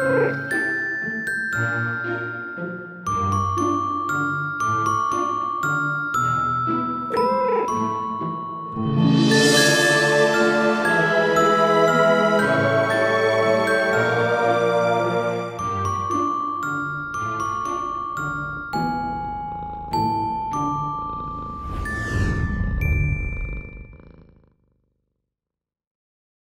うん。